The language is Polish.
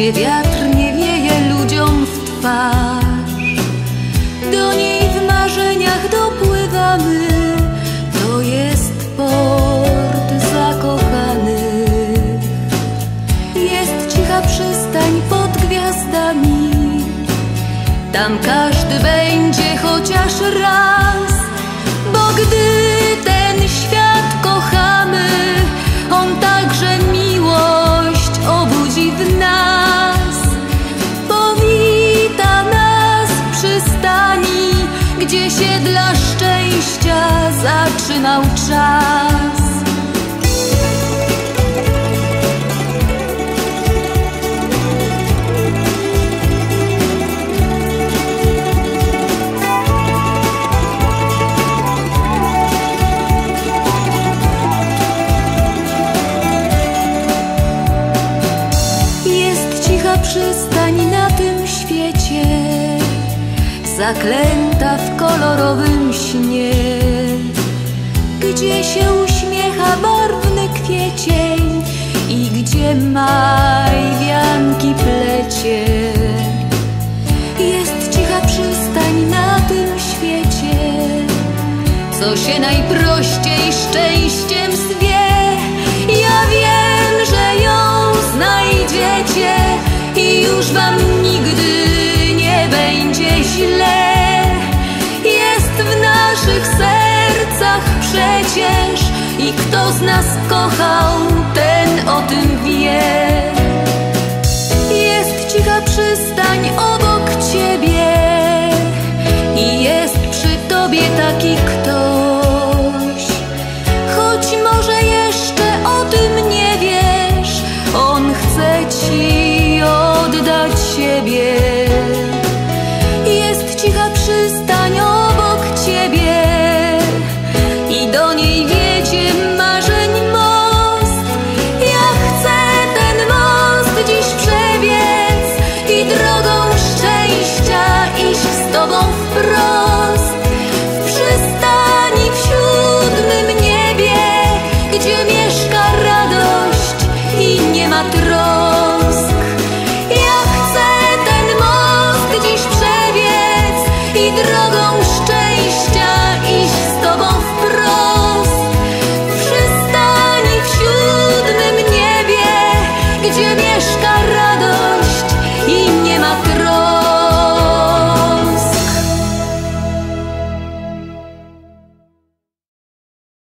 gdzie wiatr nie wieje ludziom w twarz. Do niej w marzeniach dopływamy, to jest port zakochanych. Jest cicha przystań pod gwiazdami, tam każdy będzie chociaż raz, zatrzymał czas. Jest cicha przystań na tym świecie, zaklęta w kolorowym śnie, gdzie się uśmiecha barwny kwiecień i gdzie maj wianki plecie. Jest cicha przystań na tym świecie, co się najprościej szczęściem zwie. Kto z nas kochał, ten o tym wie. Jest cicha przystań obok ciebie I jest przy tobie taki ktoś. Choć może jeszcze o tym nie wiesz On chce ci oddać siebie.